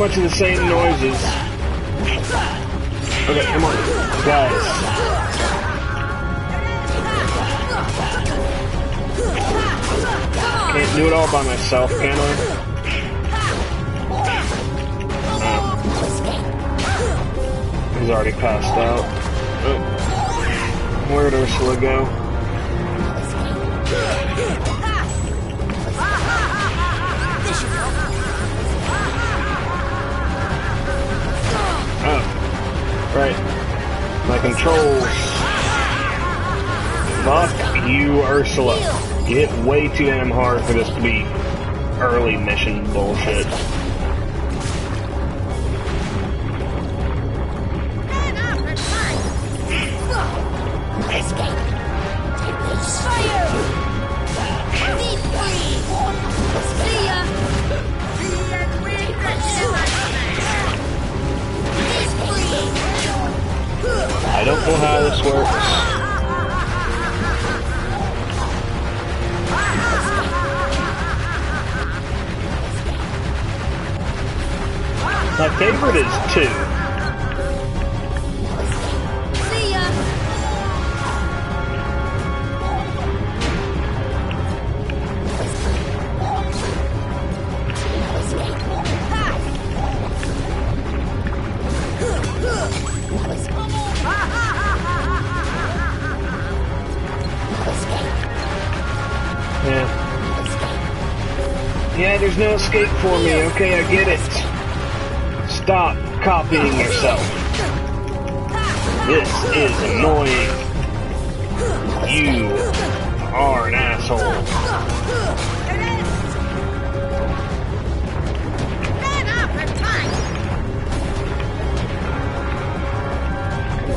much of the same noises. Okay, come on, guys. Can't do it all by myself, can I? He's already passed out. Oh. Where'd Ursula go? Right. My controls. Fuck you, Ursula. Hit way too damn hard for this to be early mission bullshit. No escape for me. Okay, I get it. Stop copying yourself. This is annoying. You are an asshole.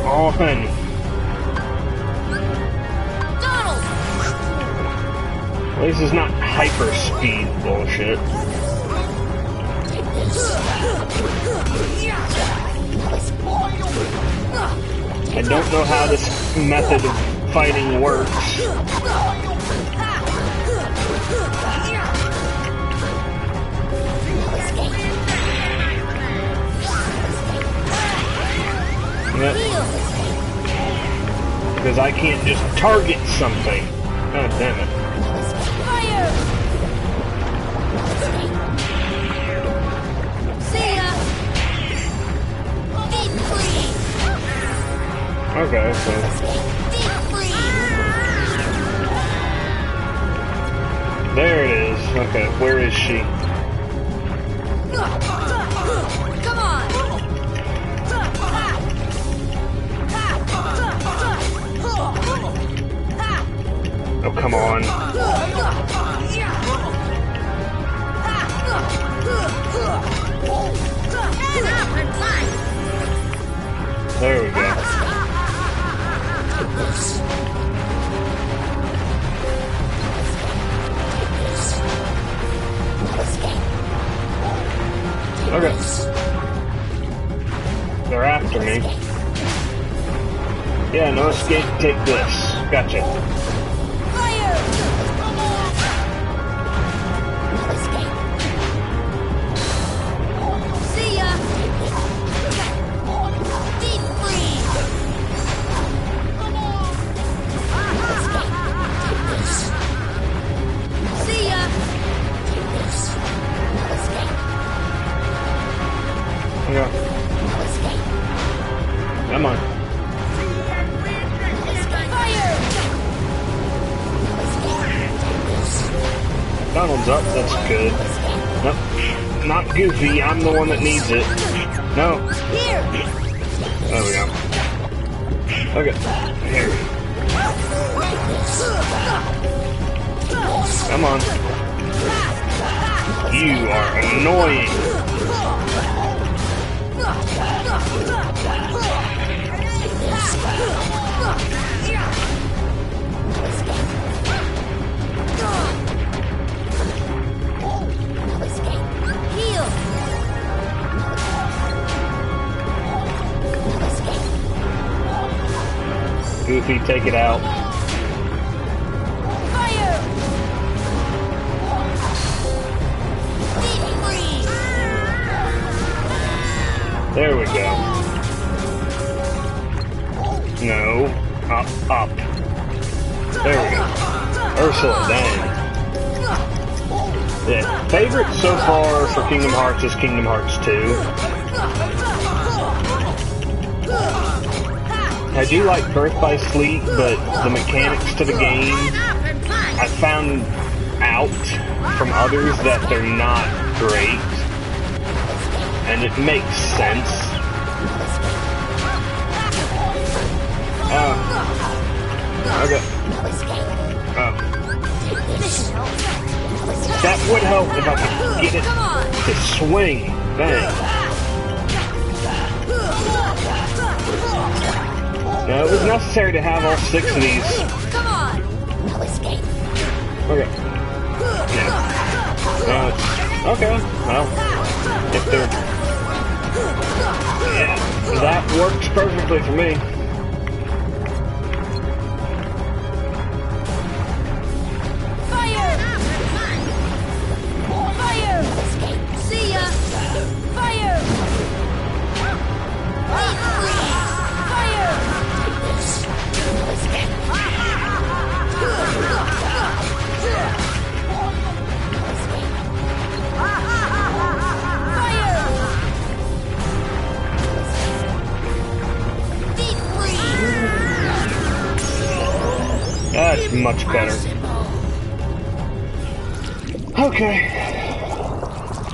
On. Donald. At least it's not hyper speed bullshit. I don't know how this method of fighting works. Because I can't just target something. God damn it. Okay, so there it is. Okay, where is she? Come on. Oh, come on. Take this. Gotcha. Goofy, take it out. There we go. No. Up, up. There we go. Ursula, dang. Yeah, favorite so far for Kingdom Hearts is Kingdom Hearts 2. I do like Birth by Sleep, but the mechanics to the game, I found out from others that they're not great. And it makes sense. Oh. Okay. Oh. That would help if I could get it to swing. Dang. No, it was necessary to have all six of these. Come on. Okay. Yeah. No, it's- okay. Well, if they're... Yeah, that works perfectly for me.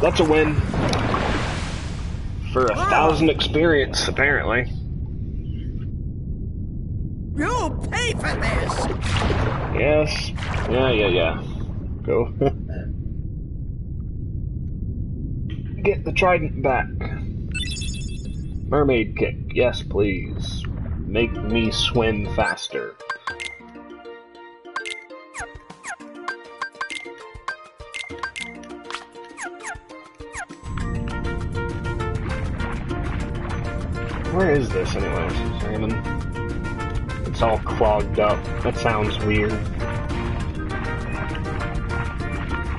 That's a win. For a thousand experience, apparently. You'll pay for this! Yes. Yeah, yeah, yeah. Go. Get the trident back. Mermaid kick. Yes, please. Make me swim faster. Where is this, anyways? Random. It's all clogged up. That sounds weird.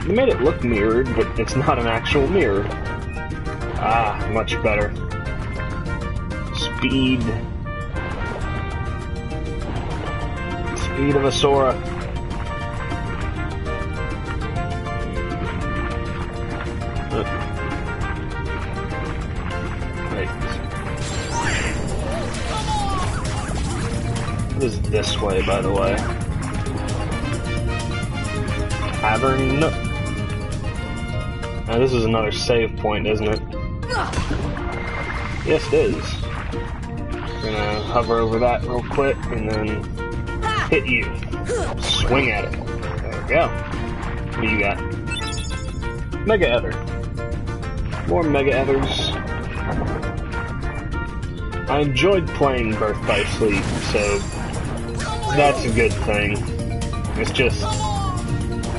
They made it look mirrored, but it's not an actual mirror. Ah, much better. Speed. Speed of a Sora. Is this way, by the way. Tavern. Now, this is another save point, isn't it? Yes, it is. Gonna hover over that real quick and then hit you. Swing at it. There we go. What do you got? Mega Ether. More Mega Ethers. I enjoyed playing Birth by Sleep, so that's a good thing. It's just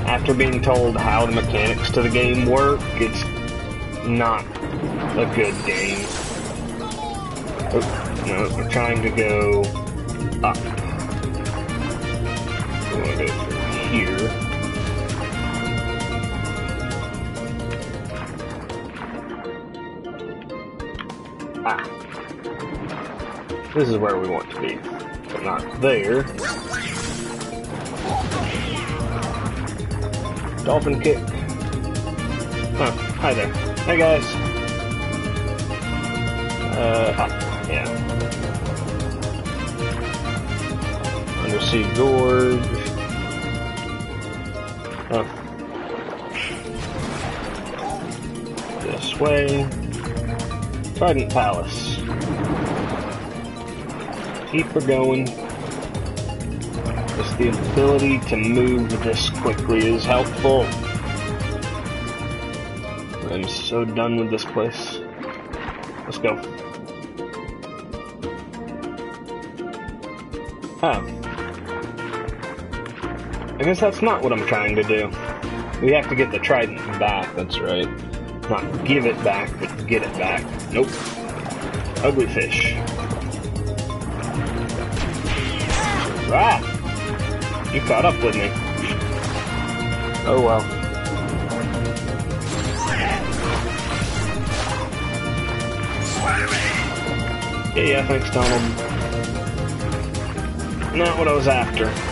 after being told how the mechanics to the game work, it's not a good game. Oh, no, we're trying to go up. We want to go through here. Ah. This is where we want to be, not there. Dolphin kick. Hi there. Hey guys. Uh, up. Yeah. Undersea Gorge. Oh. This way. Triton's Palace. Keep her going. Just the ability to move this quickly is helpful. I'm so done with this place. Let's go. Oh. I guess that's not what I'm trying to do. We have to get the trident back, that's right. Not give it back, but get it back. Nope. Ugly fish. Ah! You caught up with me. Oh well. Yeah, yeah, thanks, Donald. Not what I was after.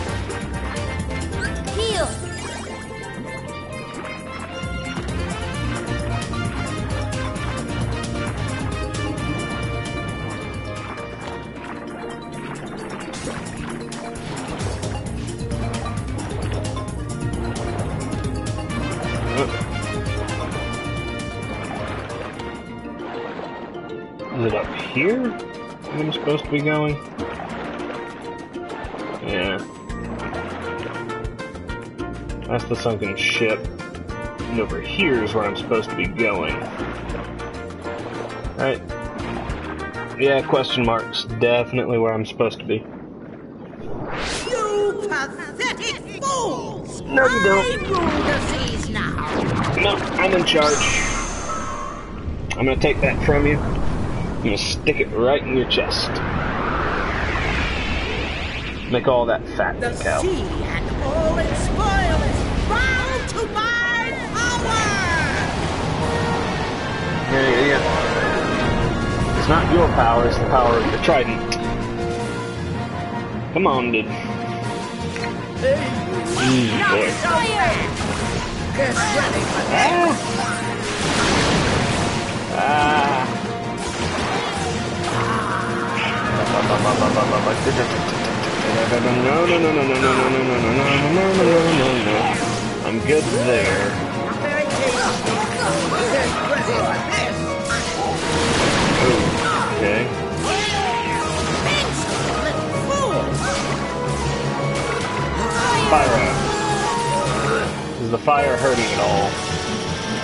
To be going? Yeah. That's the sunken ship. And over here is where I'm supposed to be going. Right? Yeah, question marks. Definitely where I'm supposed to be. You pathetic fools! No, you don't. I rule the seas now. No, I'm in charge. I'm gonna take that from you. I'm gonna stick it right in your chest. Make all that fat, The cow. sea and all its spoil is bound to my power! Yeah, yeah, yeah. It's not your power, it's the power of the trident. Come on, dude. Mm, boy. so fast! Get ready for Ah! Ah! No, no, no, no, no, no, no, no, no, no, no, no, no, no, no, no. I'm good there. Okay. Fire. Is the fire hurting at all?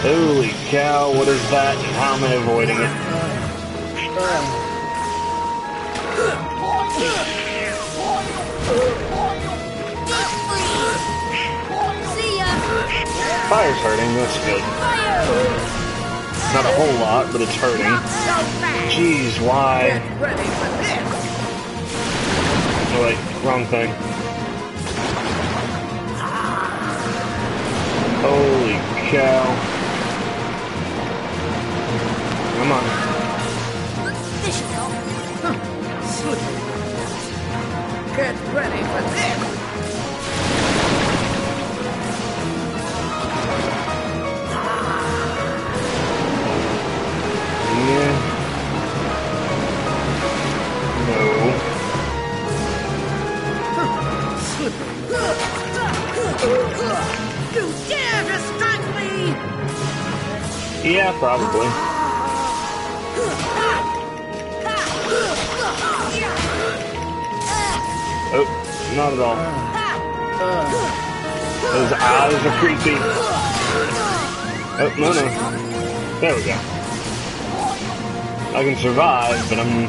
Holy cow, what is that how am I avoiding it? Fire's hurting, that's good. Not a whole lot, but it's hurting. Jeez, why? Oh wait, wrong thing. Holy cow. Come on. Get ready for this! Yeah, probably. Not at all. Those eyes are creepy. Oh, no, no. There we go. I can survive, but I'm...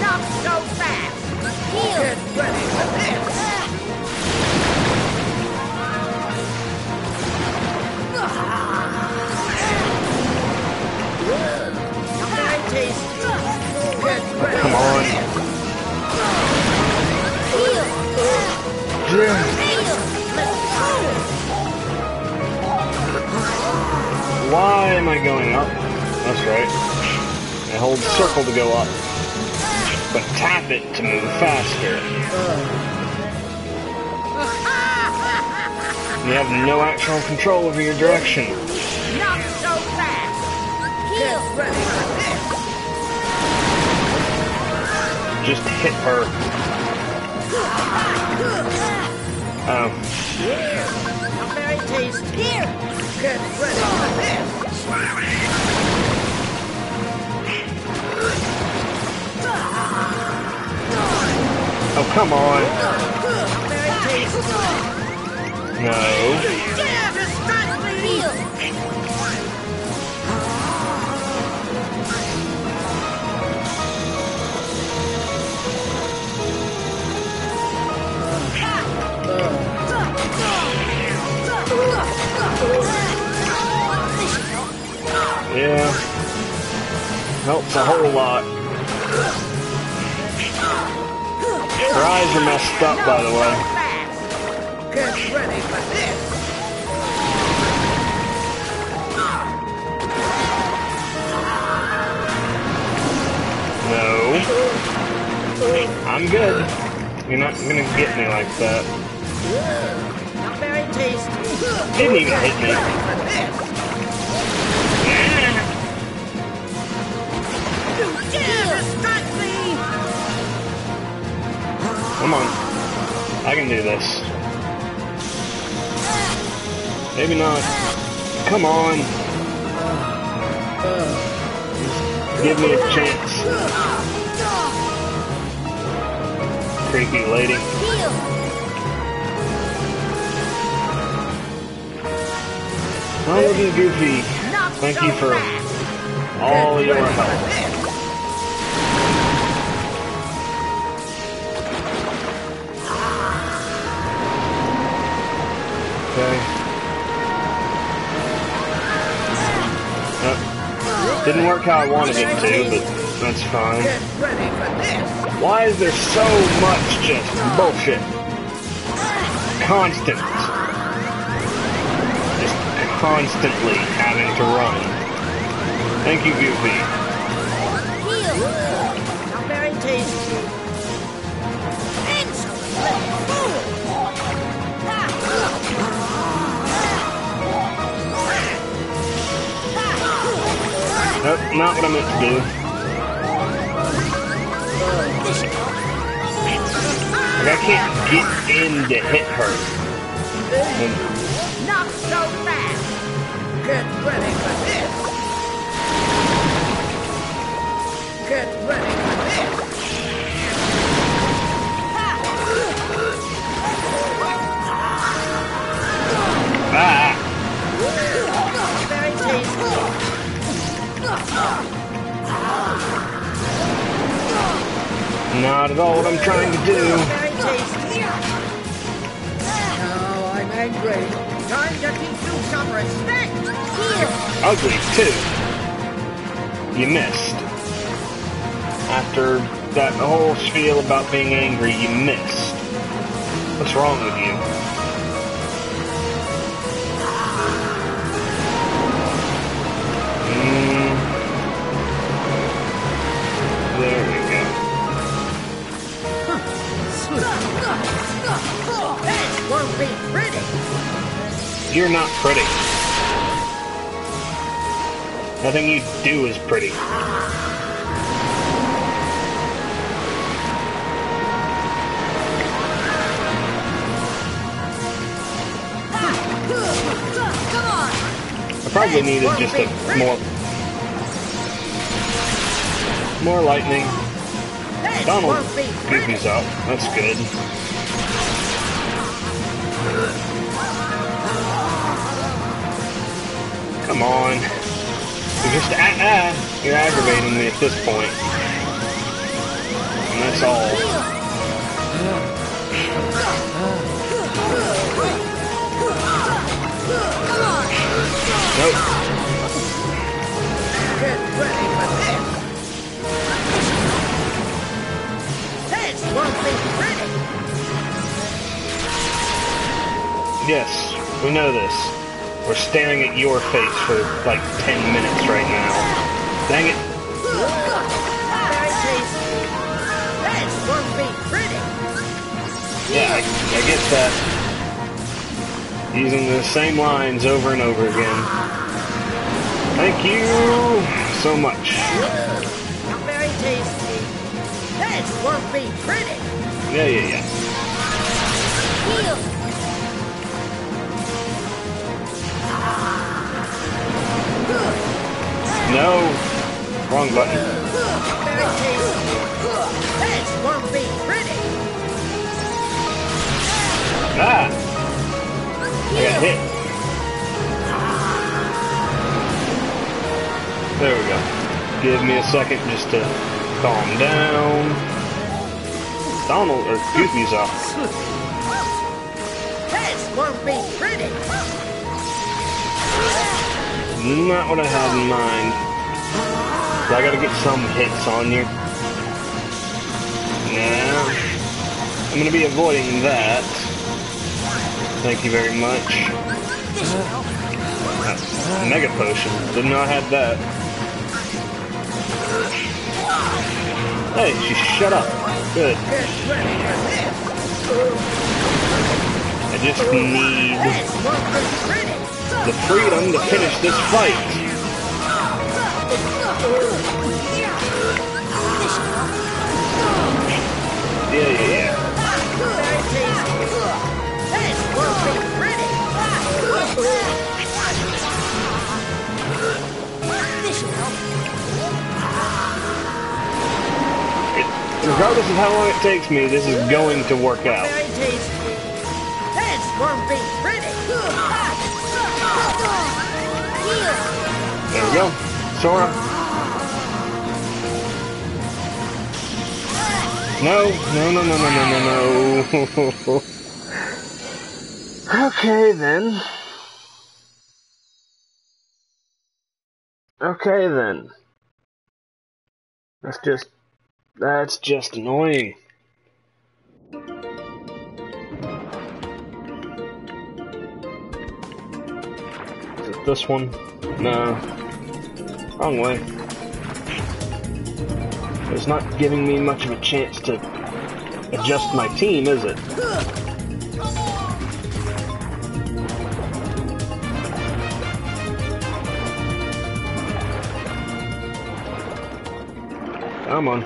Not so fast! Heal. Get ready for this! Get ready Come on. Yeah. Why am I going up? That's right. I hold circle to go up. But tap it to move faster. You have no actual control over your direction. Just hit her. Oh. Very tasty. Here. Get ready for this! Oh, come on. Very tasty. No. Dare to strike me! Heal. Yeah. Helps a whole lot. Her eyes are messed up, by the way. Get ready for this! No. I'm good. You're not gonna get me like that. Not very tasty. Didn't even hit me. Come on. I can do this. Maybe not. Come on. Give me a chance. Creepy lady. I love Goofy. Thank you for all your help. Okay. Uh, didn't work how I wanted it to, but that's fine. Why is there so much just bullshit? Constant. Constantly having to run. Thank you, Goofy. Heal. Not very tasty. Not what I meant to do. Like, I can't get in to hit her. And. Get ready for this. Get ready for this. ah, Not very tasty. not at all what I'm trying to do. Very tasty. Now I'm angry. Time to teach you some respect. Ugly, too. You missed. After that whole spiel about being angry, you missed. What's wrong with you? Mm. There we go. This won't be pretty. You're not pretty. Nothing you do is pretty. I probably needed just a more more lightning. Donald. Goofy's up. That's good. Come on. Just ah ah. You're aggravating me at this point. And that's all. Nope. Get ready for this. This won't be pretty. Yes, we know this. We're staring at your face for like 10 minutes right now. Dang it. Yeah, I, I get that. Using the same lines over and over again. Thank you so much. Not very tasty. This won't be pretty. Yeah, yeah, yeah. No. Wrong button. Ah! I got hit. There we go. Give me a second just to calm down. Donald, or Goofy's up. This won't be pretty. Not what I had in mind. I gotta get some hits on you. Nah. I'm gonna be avoiding that. Thank you very much. Mega potion. Didn't know I had that. Hey, she shut up. Good. I just need the freedom to finish this fight. Yeah, yeah, yeah. Regardless of how long it takes me, this is going to work out. Very Go. Sora. No, no, no, no, no, no, no, no. okay, then. Okay, then. That's just... That's just annoying. Is it this one? No. Wrong way. It's not giving me much of a chance to adjust my team, is it? Come on.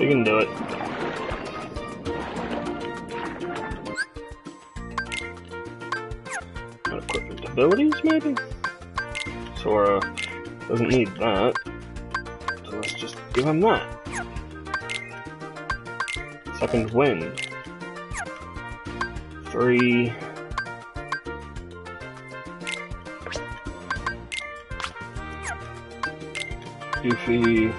We can do it. Equipment abilities, maybe? Sora doesn't need that. So let's just give him that. Second wind. Three. Goofy.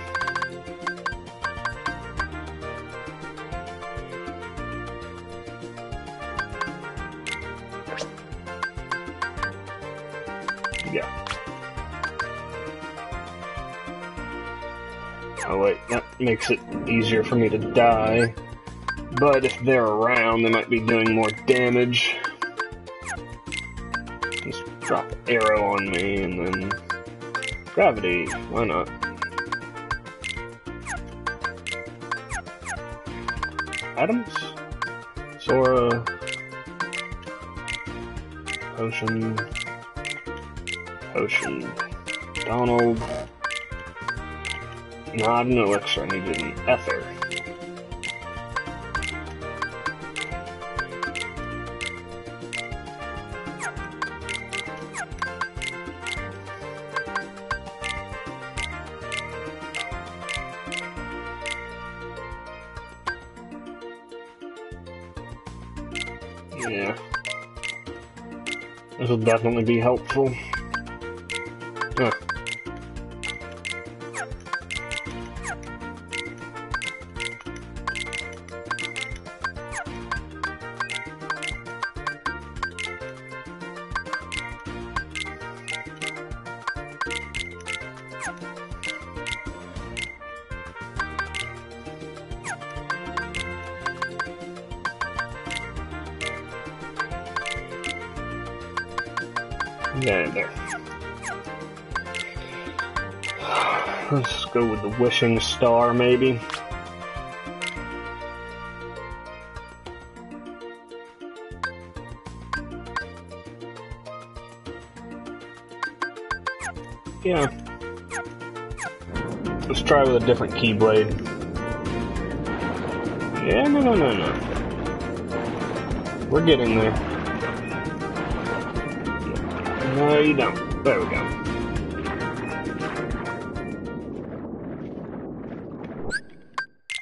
Makes it easier for me to die. But if they're around, they might be doing more damage. Just drop Aero on me and then gravity. Why not? Adams? Sora. Potion. Potion. Donald. Not an elixir, I needed an ether. Yeah. This will definitely be helpful. Yeah. Let's go with the wishing star, maybe. Yeah. Let's try with a different keyblade. Yeah, no, no, no, no. We're getting there. No, you don't. There we go.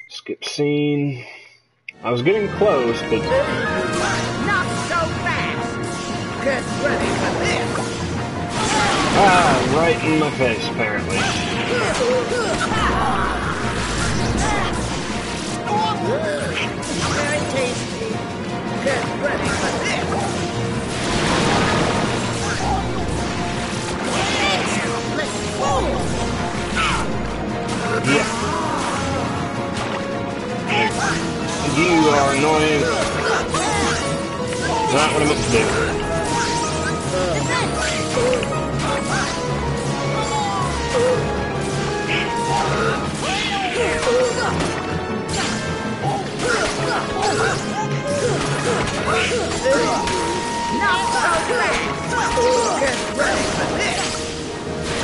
Skip scene. I was getting close, but Not so fast. Get ready for this. ah, right in my face, apparently. Very tasty. Get ready for this. You are annoying. Not what I meant to do.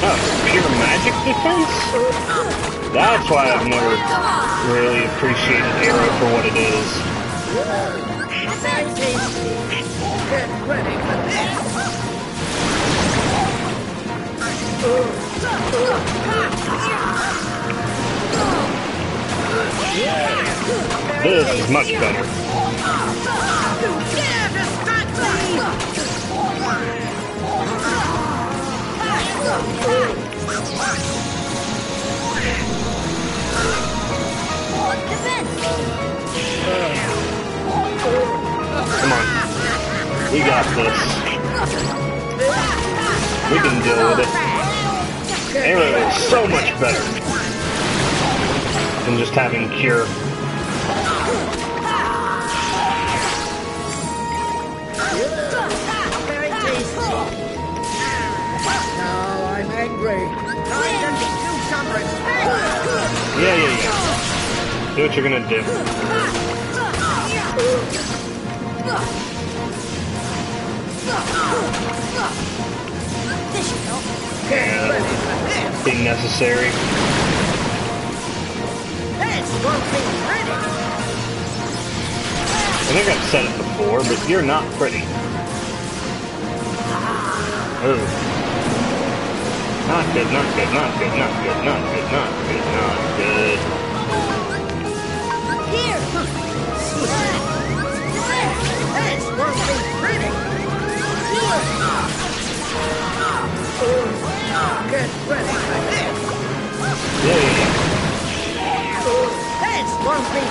Oh, pure magic defense? That's why I've never really appreciated Aero for what it is. This. Is much better. You! Come on. We got this. We can deal with it. Is so much better than just having cure. Yeah, yeah, yeah. Do what you're gonna do. This should help. Get ready for this. Being necessary. This won't be pretty. I think I've said it before, but you're not pretty. Ooh. Not good, not good, not good, not good, not good, not good, not good. Here! This won't be pretty. Get ready for this. Won't be.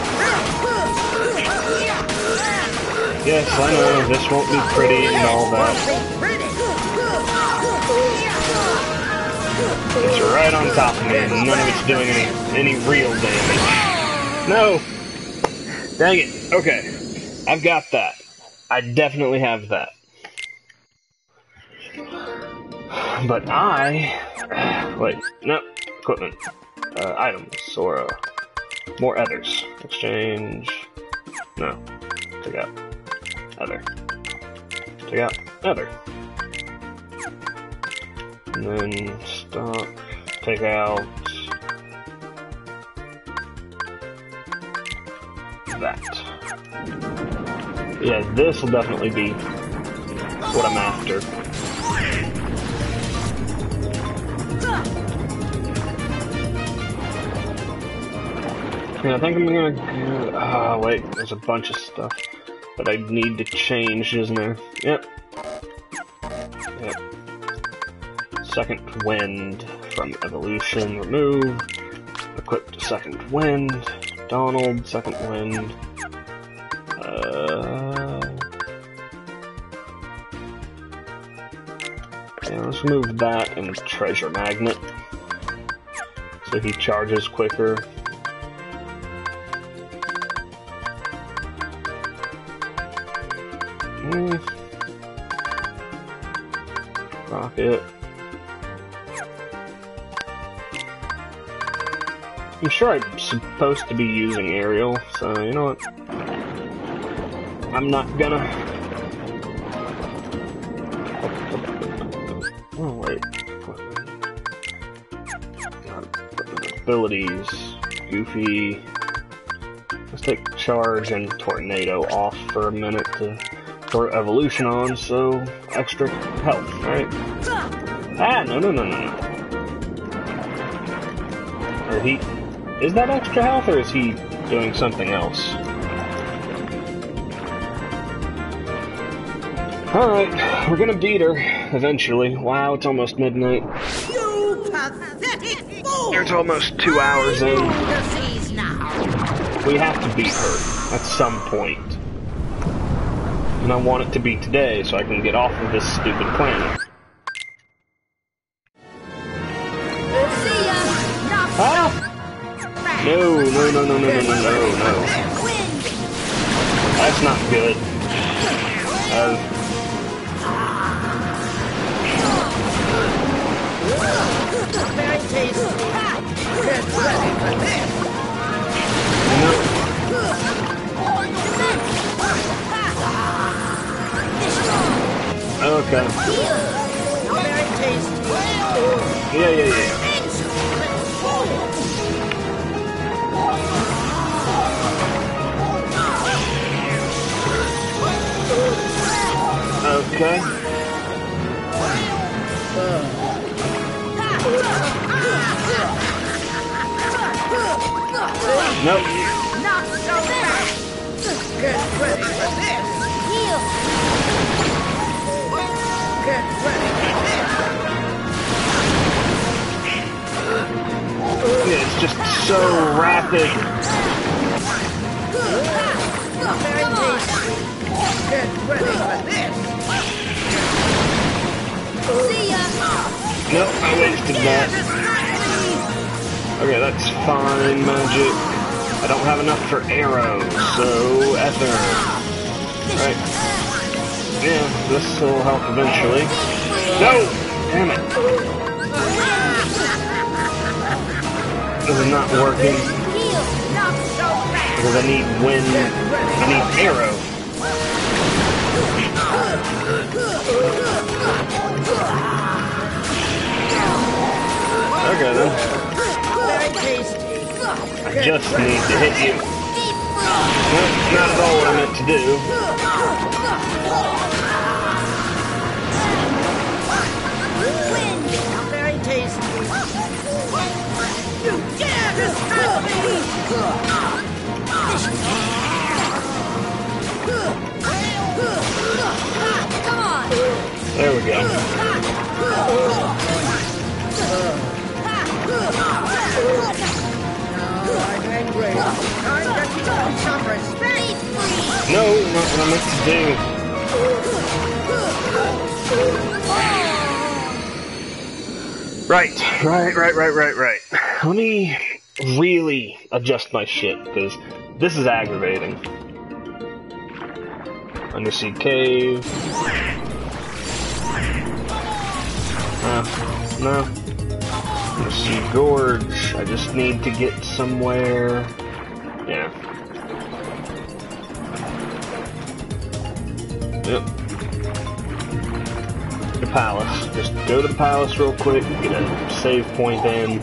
Yes, I know, this won't be pretty and all that. It's right on top of me, and none of it's doing any any real damage. No! Dang it. Okay. I've got that. I definitely have that. But I... Wait, no. Equipment. Uh, items, or uh, more others. Exchange... No. Take out. Other. Take out. Other. And then stock. Take out... That. Yeah, this will definitely be what I'm after. Yeah, I think I'm gonna. go- Ah, wait. There's a bunch of stuff that I need to change, isn't there? Yep. Yep. Second wind from evolution remove. Equipped second wind. Donald second wind. Uh. Yeah, let's move that and treasure magnet. So he charges quicker. Hmm. Rocket. I'm sure I'm supposed to be using aerial, so you know what? I'm not gonna. Oh wait. Abilities. Goofy. Let's take charge and tornado off for a minute to throw evolution on, so extra health, right? Ah, no, no, no, no, no. Or he, is that extra health, or is he doing something else? Alright, we're gonna beat her, eventually. Wow, it's almost midnight. You pathetic fool! It's almost two hours in. We have to beat her at some point. And I want it to be today so I can get off of this stupid planet. no, no, no, no, no, no, no. That's not good. Very tasty. Okay. Very tasty. Yeah, yeah, yeah. Okay. Nope. Not so fast! Get ready for this! Heal. Get ready for this! It's just so rapid. Very tasty! Get ready for this! See ya. Nope, I wasted that. Okay, that's fine, magic. I don't have enough for Aeros, so ether. Right. Yeah, this will help eventually. No! Damn it. This is not working because I need wind. I need Aero. Just need to hit you. Nope, not at all what I meant to do. Very tasty! You dare me! Come on. There we go. I'm. Time to show some respect! No, not what I meant to do. Right, right, right, right, right, right. Let me really adjust my shit, because this is aggravating. Undersea cave. Uh, no. Undersea gorge. I just need to get somewhere. Yeah. Yep. The palace. Just go to the palace real quick, get a save point in.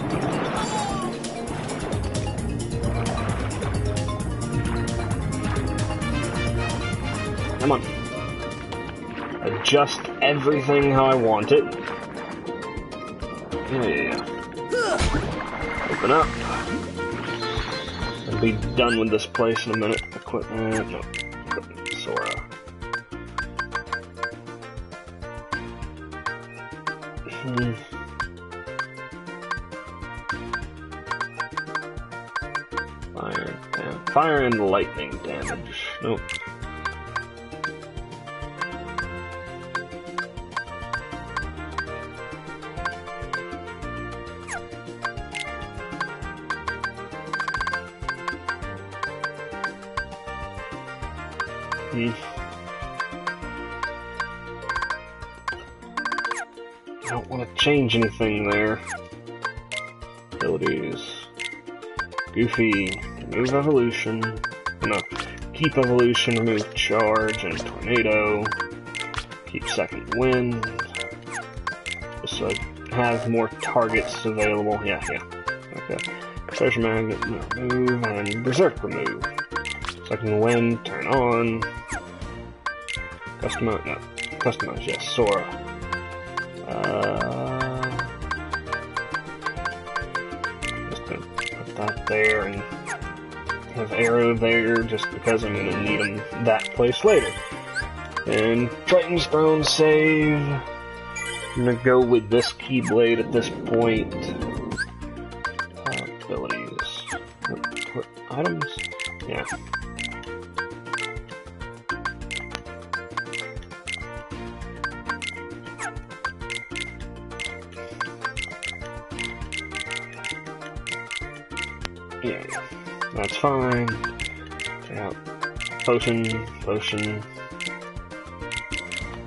Come on. Adjust everything how I want it. Yeah. Open up. I'll be done with this place in a minute. Equipment, no. Sora. Hmm. Fire, dam- fire and lightning damage. Nope. Change anything there. Abilities. Goofy, remove evolution. No, keep evolution, remove charge and tornado. Keep second wind. So I have more targets available. Yeah, yeah. Okay. Treasure magnet, remove, and berserk remove. Second wind, turn on. Customize, no. Customize, yes, Sora. Arrow there just because I'm gonna need them that place later. And Triton's Throne save. I'm gonna go with this Keyblade at this point. Uh, abilities. Items? Yeah, That's fine. Yeah. Potion, potion.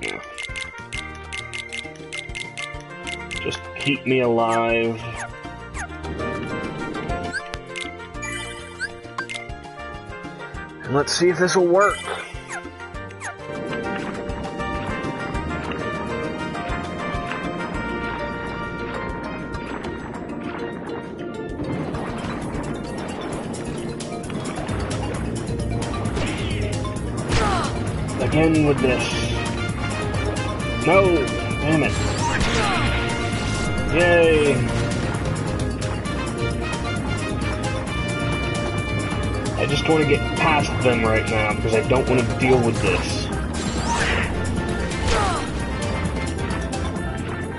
Yeah. Just keep me alive. And let's see if this will work. Again with this. No! Damn it. Yay! I just want to get past them right now because I don't want to deal with this.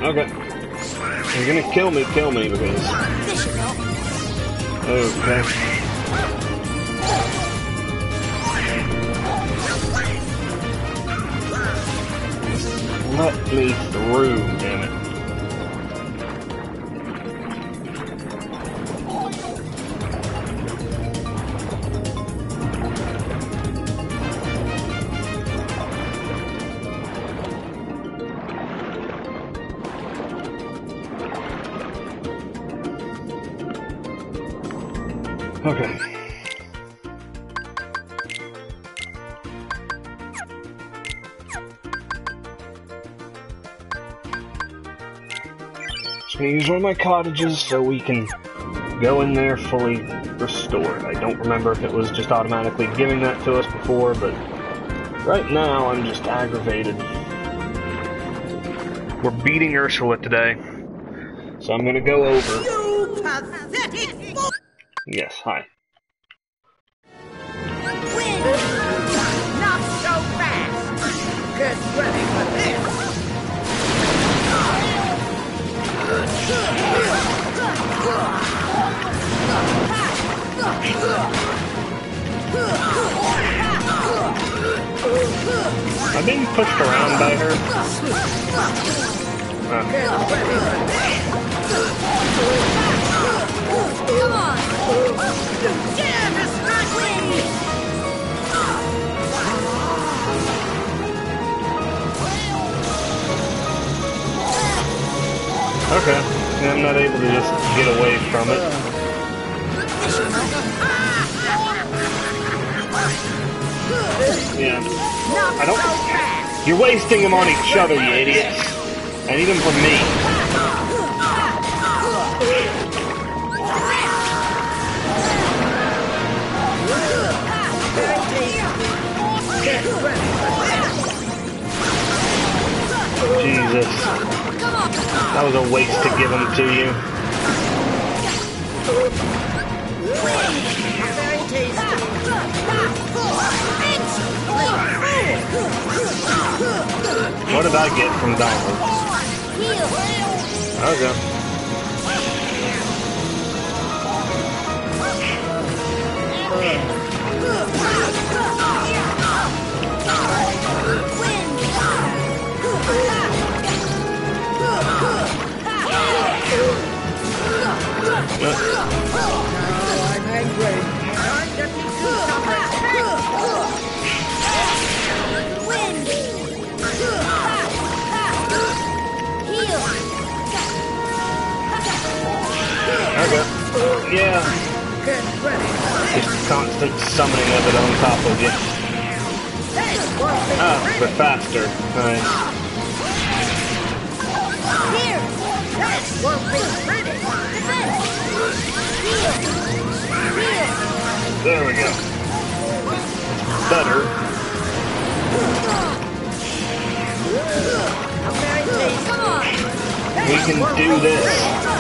Okay. You're gonna kill me, kill me because. Okay. Let me through, damn it. Okay. Just gonna use one of my cottages so we can go in there fully restored. I don't remember if it was just automatically giving that to us before, but right now I'm just aggravated. We're beating Ursula today, so I'm gonna go over. You pathetic! Yes, hi. Each other, you idiots. I need them for me. Jesus. That was a waste to give them to you. Did I get from diamonds? Okay. Okay. Yeah. Just constant summoning of it on top of you. Ah, pretty. but faster. Nice. This won't be! There we go. Better. We can do this.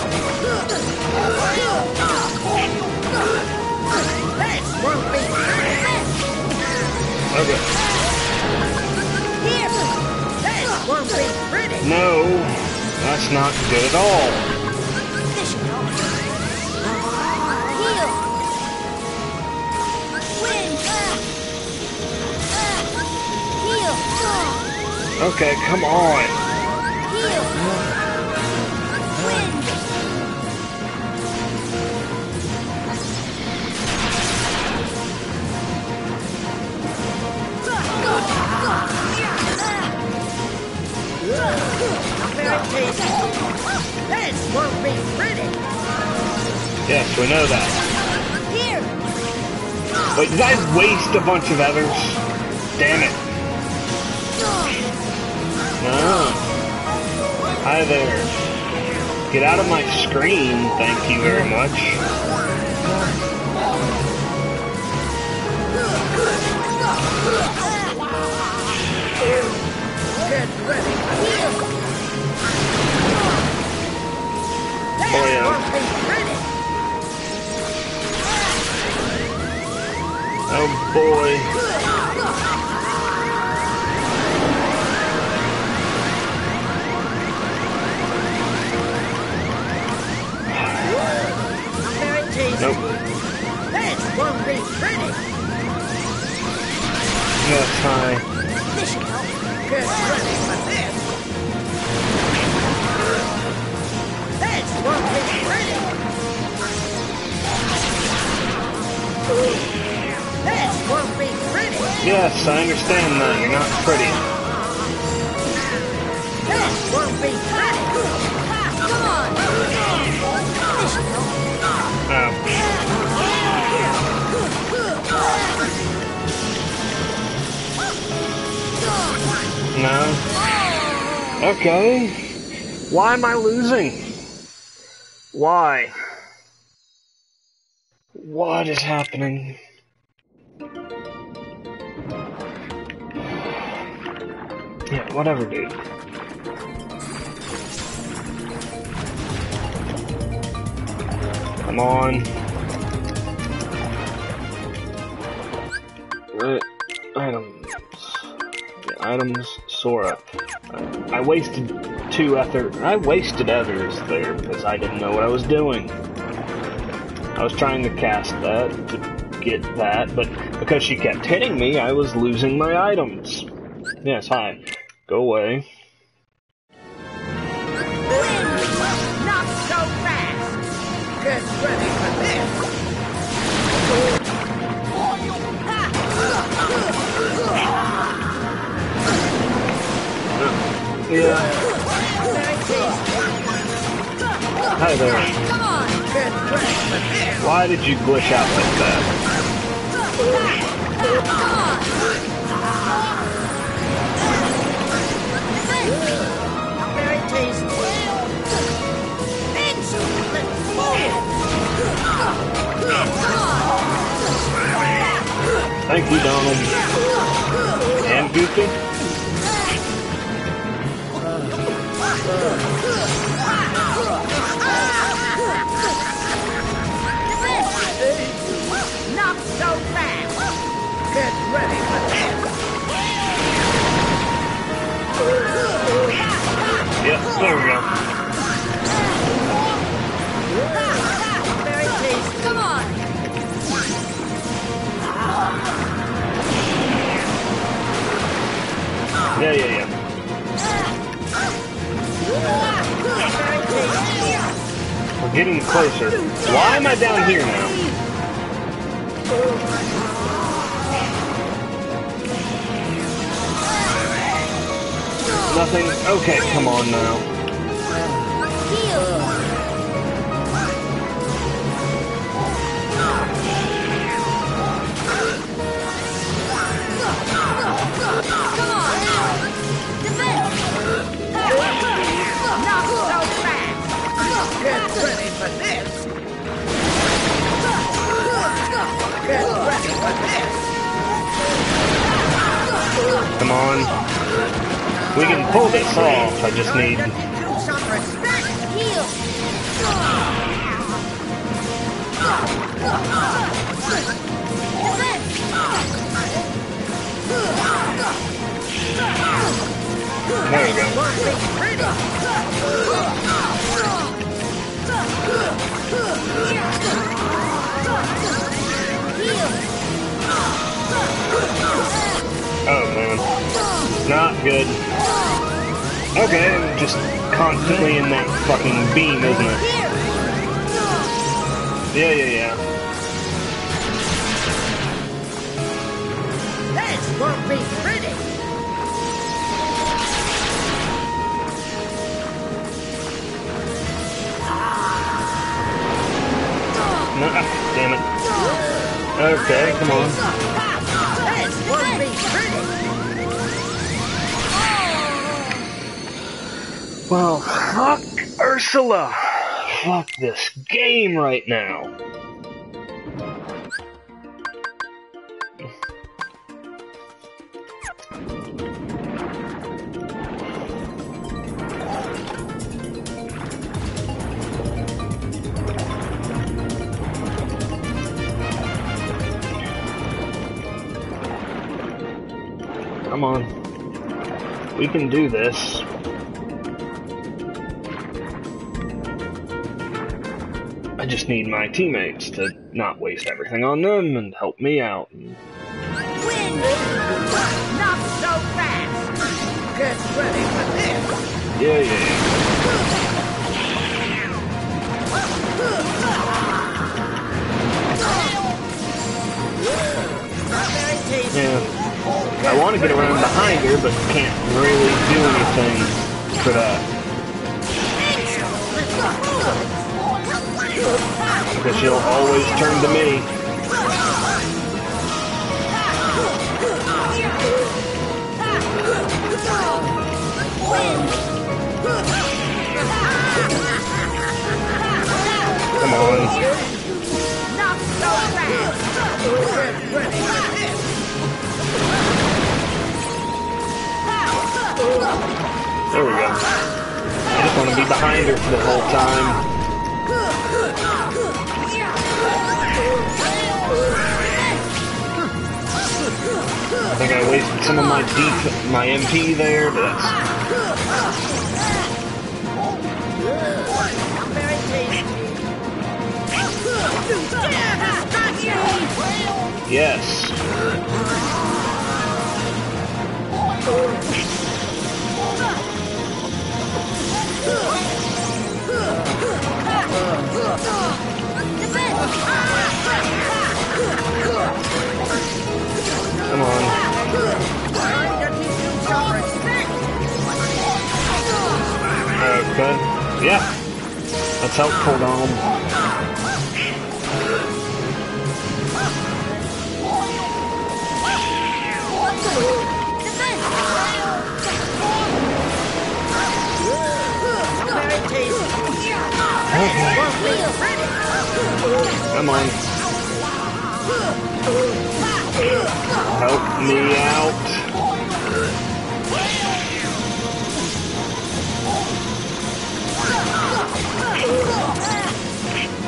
Okay. No, that's not good at all. Okay, come on. Yes, we know that. Here! Wait, did I waste a bunch of others? Damn it. No. Hi there. Get out of my screen, thank you very much. Get ready oh, yeah. Oh, boy. Nope. That won't be pretty. Yes. This help. Good. Yes, I understand that. You're not pretty. Oh. No. Okay. Why am I losing? Why? What is happening? Yeah, whatever, dude. Come on. Right. Items. Items soar up. I, I wasted two ether. I wasted ethers there because I didn't know what I was doing. I was trying to cast that to get that, but because she kept hitting me, I was losing my items. Yes, hi. Go away. Not so fast. Get ready for this. Yeah. Hi there. Why did you glitch out like that? Very tasty. Excellent. Thank you, Donald. And Goofy. Not so fast. Get ready for this. Yep, there we go. Very tasty. Come on. Yeah, yeah, yeah. We're getting closer. Why am I down here now? Nothing? Okay, come on now. Get ready for this. Get ready for this. Come on. We can pull this off. I just need. Get into some respect. Heal. Defend. There we go. Won't be pretty. Oh man. Not good. Okay, I'm just constantly in that fucking beam, isn't it? Yeah, yeah, yeah. This won't be pretty. Ah, damn it. Okay, come on. Well, fuck Ursula. Fuck this game right now. Come on. We can do this. I just need my teammates to not waste everything on them and help me out. Win! Not so fast! Get ready for this! Yeah, yeah. Yeah. I want to get around behind her, but can't really do anything for that. Because she'll always turn to me. Come on. There we go. I just want to be behind her for the whole time. I think I wasted some of my deep, my MP there, but me! yes. That's helpful, Dom. Strawberry. Come on. Help me out.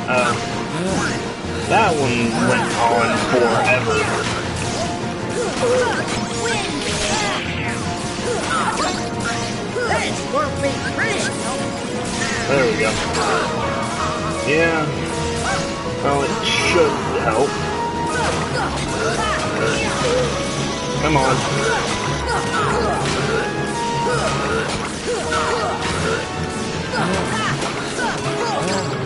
Uh, that one went on forever. There we go. Yeah. Well, it should help. Come on. Strawberry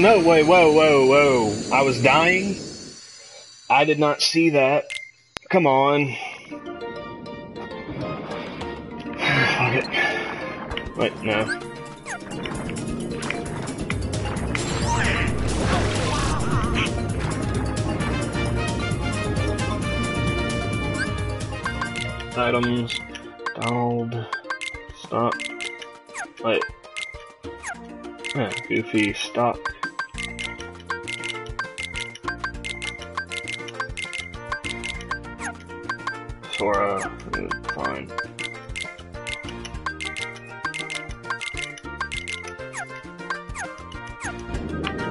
No, wait, whoa, whoa, whoa. I was dying? I did not see that. Come on. Fuck it. Wait, no. Items. Donald. Stop. Wait. Yeah, Goofy, stop. Sora, fine.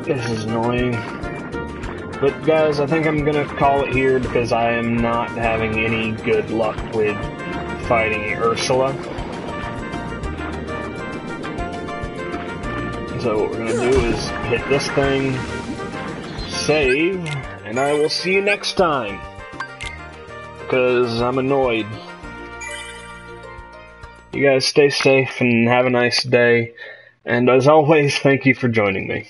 This is annoying. But guys, I think I'm gonna call it here because I am not having any good luck with fighting Ursula. So what we're gonna do is hit this thing, save, and I will see you next time. Because I'm annoyed. You guys stay safe and have a nice day. And as always, thank you for joining me.